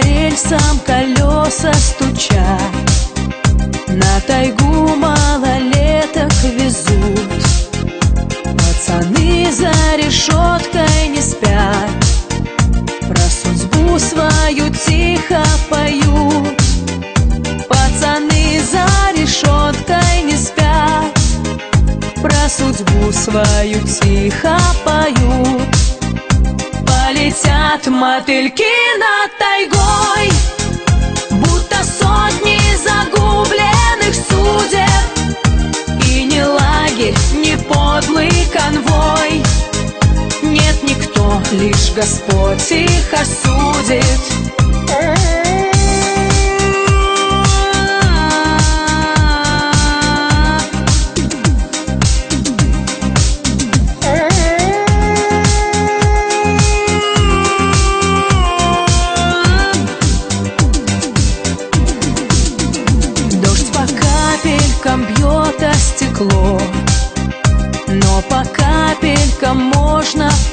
по рельсам колеса стуча На тайгу малолеток везут. Пацаны за решеткой не спят. Про судьбу свою тихо поют. Пацаны за решеткой не спят. Про судьбу свою тихо поют. Полетят мотыльки над тайгой Будто сотни загубленных судеб. И не лагерь, не подлый конвой. Нет никто, лишь Господь их осудит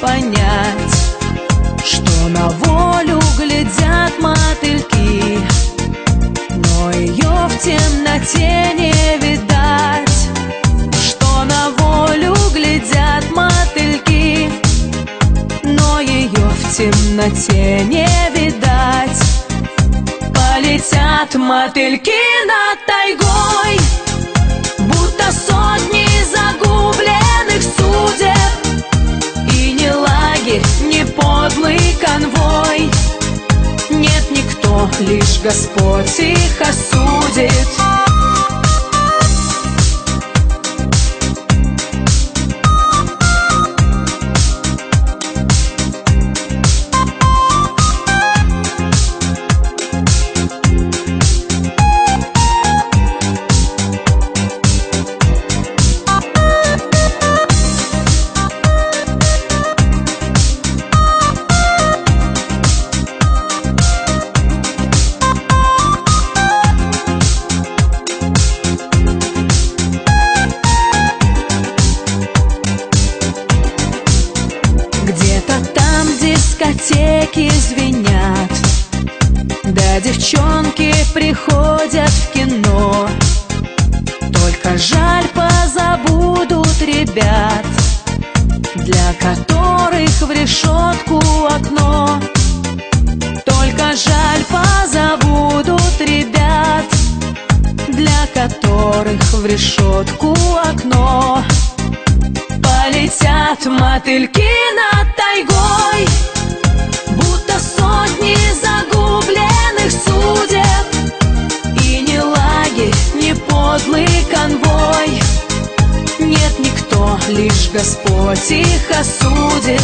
понять Что на волю глядят мотыльки Но ее в темноте не видать. Что на волю глядят мотыльки Но ее в темноте не видать. Полетят мотыльки над тайгой Господь их осудит дискотеки звенят Да девчонки приходят в кино. Только жаль позабудут ребят Для которых в решетку окно. Только жаль позабудут ребят Для которых в решетку окно. Полетят мотыльки над лишь Господь их осудит.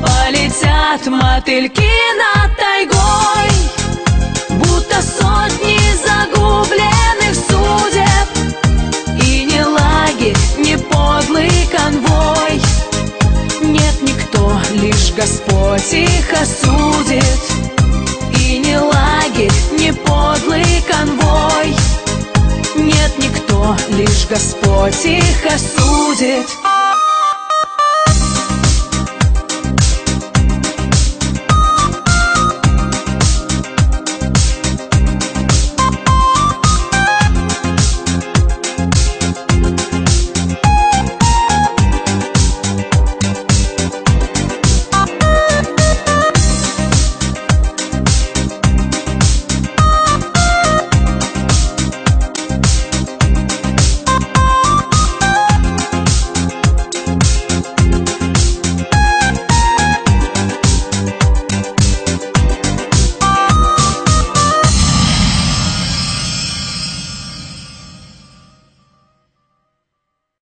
Полетят мотыльки над тайгой Будто сотни загубленных судеб. И не лагерь, не подлый конвой. Нет никто, лишь Господь их осудит. И не лагерь, не подлый конвой лишь Господь их осудит